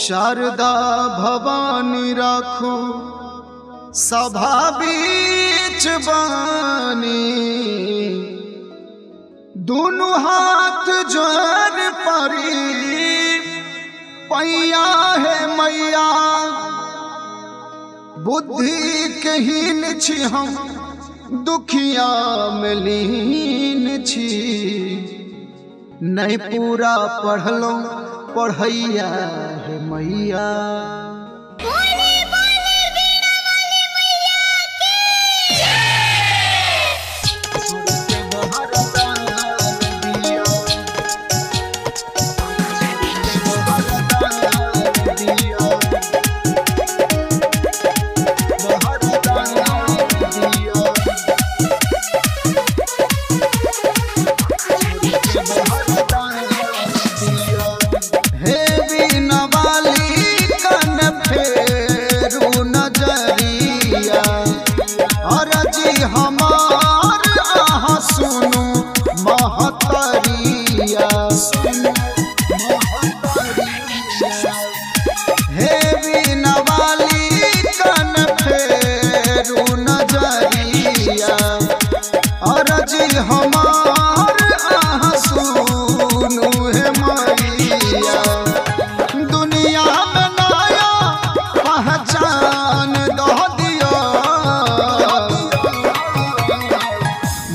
शारदा भवानी राखू, सभा बीच बानी। दोनों हाथ ज़ोर परी, पैया है मैया। बुद्धि के हीन छी हम, दुखिया में लीन छी। नहीं पूरा पढ़लो पढ़ैया हे मैया।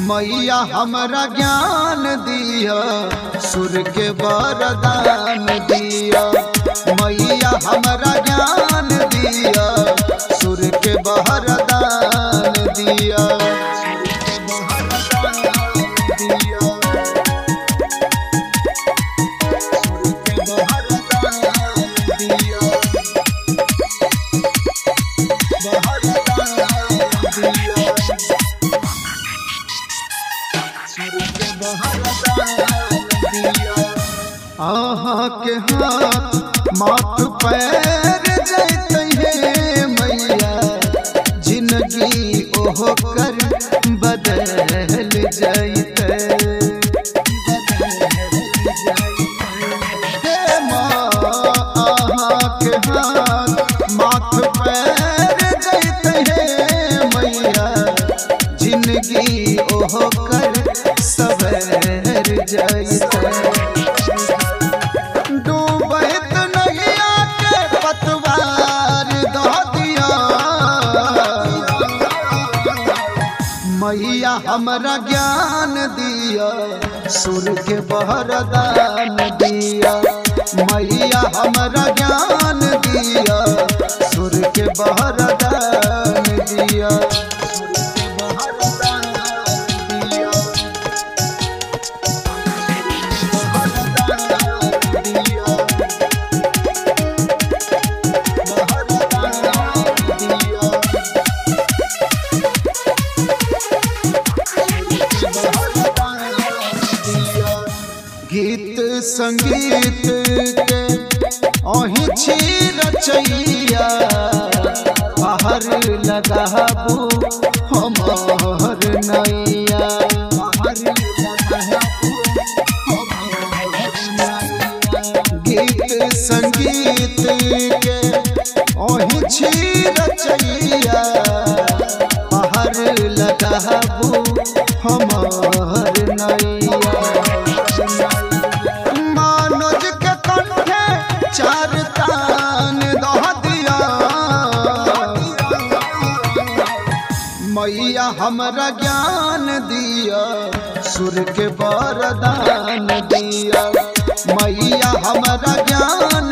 मैया हमरा ज्ञान दिया सुर के वरदान दिया। आहा के हाथ माथ पैर जैते मैया हमरा ज्ञान दिया सुर के बहरदान दिया। मैया हमरा ज्ञान दिया गीत संगीत के अही छी रचैया बाहर लगाबू हमर नैया। गीत संगीत के अही छी रचैया बाहर लगाबू मैया हमरा ज्ञान दिया सुर के वरदान दिया। मैया हमरा ज्ञान